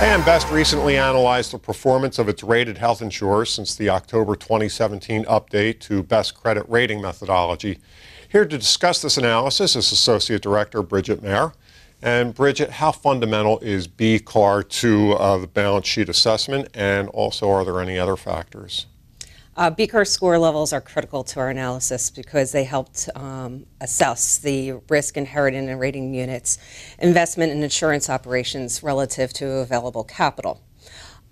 AM Best recently analyzed the performance of its rated health insurers since the October 2017 update to Best Credit Rating Methodology. Here to discuss this analysis is Associate Director Bridget Maehr. And Bridget, how fundamental is BCAR to uh, the balance sheet assessment, and also are there any other factors? Uh, BCAR score levels are critical to our analysis because they helped um, assess the risk inherent in rating units, investment and insurance operations relative to available capital.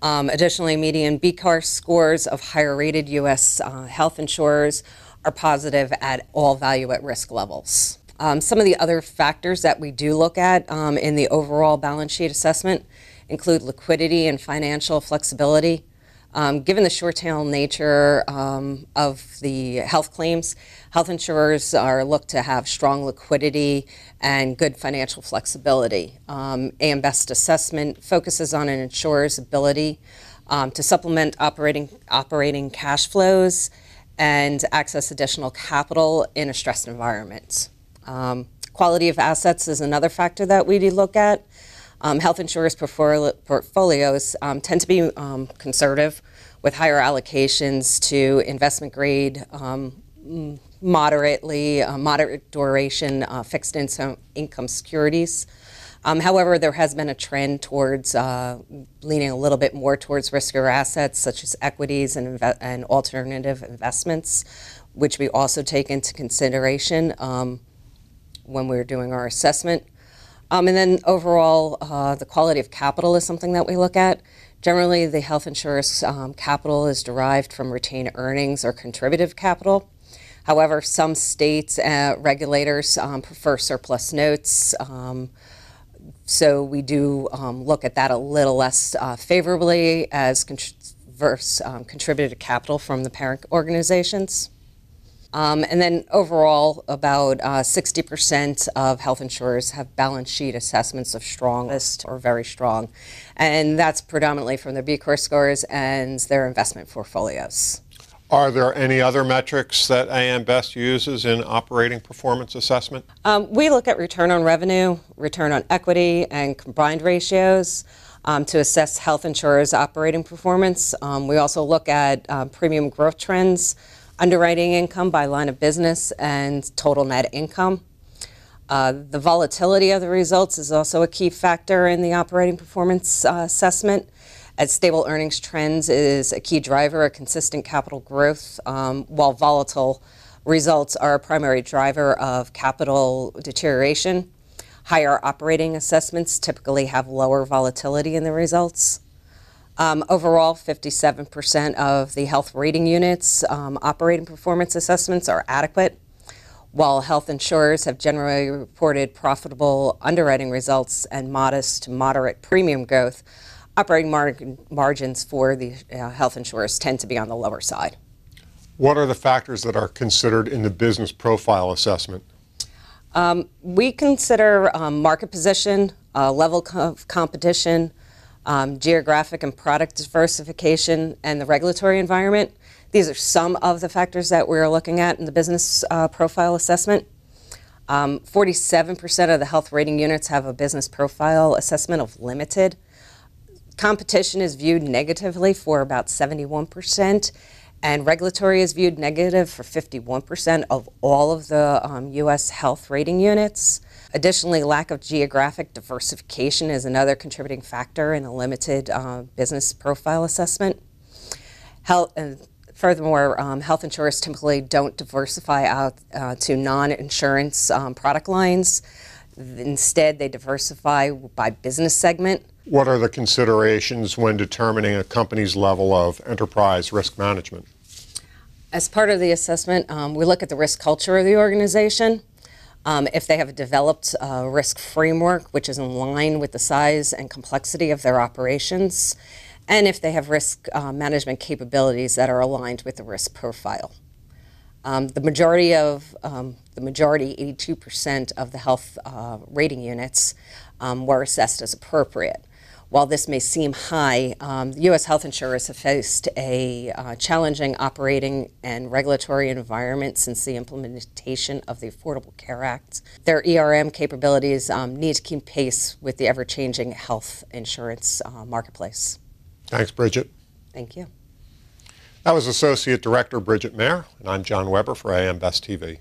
Um, additionally, median BCAR scores of higher rated U.S. Uh, health insurers are positive at all value at risk levels. Um, some of the other factors that we do look at um, in the overall balance sheet assessment include liquidity and financial flexibility, um, given the short tail nature um, of the health claims, health insurers are looked to have strong liquidity and good financial flexibility. Um, AM Best assessment focuses on an insurer's ability um, to supplement operating, operating cash flows and access additional capital in a stressed environment. Um, quality of assets is another factor that we look at. Um, health insurers' portfolios um, tend to be um, conservative with higher allocations to investment grade, um, moderately, uh, moderate duration uh, fixed income, income securities. Um, however, there has been a trend towards uh, leaning a little bit more towards riskier assets such as equities and, and alternative investments, which we also take into consideration um, when we're doing our assessment. Um, and then overall, uh, the quality of capital is something that we look at. Generally, the health insurance um, capital is derived from retained earnings or contributive capital. However, some states uh, regulators um, prefer surplus notes. Um, so we do um, look at that a little less uh, favorably as con versus um, contributed capital from the parent organizations. Um, and then overall, about 60% uh, of health insurers have balance sheet assessments of strongest or very strong. And that's predominantly from their BCAR scores and their investment portfolios. Are there any other metrics that AM Best uses in operating performance assessment? Um, we look at return on revenue, return on equity, and combined ratios. Um, to assess health insurers' operating performance. Um, we also look at uh, premium growth trends, underwriting income by line of business, and total net income. Uh, the volatility of the results is also a key factor in the operating performance uh, assessment. As stable earnings trends is a key driver of consistent capital growth, um, while volatile results are a primary driver of capital deterioration. Higher operating assessments typically have lower volatility in the results. Um, overall, 57% of the health rating units um, operating performance assessments are adequate, while health insurers have generally reported profitable underwriting results and modest to moderate premium growth. Operating mar margins for the uh, health insurers tend to be on the lower side. What are the factors that are considered in the business profile assessment? Um, we consider um, market position, uh, level of competition, um, geographic and product diversification, and the regulatory environment. These are some of the factors that we're looking at in the business uh, profile assessment. 47% um, of the health rating units have a business profile assessment of limited. Competition is viewed negatively for about 71%, and regulatory is viewed negative for 51% of all of the um, U.S. health rating units. Additionally, lack of geographic diversification is another contributing factor in a limited uh, business profile assessment. Health, and furthermore, um, health insurers typically don't diversify out uh, to non-insurance um, product lines. Instead, they diversify by business segment. What are the considerations when determining a company's level of enterprise risk management? As part of the assessment, um, we look at the risk culture of the organization. Um, if they have a developed a risk framework which is in line with the size and complexity of their operations, and if they have risk uh, management capabilities that are aligned with the risk profile. Um, the majority of um, the majority, 82% of the health uh, rating units um, were assessed as appropriate, while this may seem high, um, the U.S. health insurers have faced a uh, challenging operating and regulatory environment since the implementation of the Affordable Care Act. Their ERM capabilities um, need to keep pace with the ever changing health insurance uh, marketplace. Thanks, Bridget. Thank you. That was Associate Director Bridget Maehr, and I'm John Weber for AM Best TV.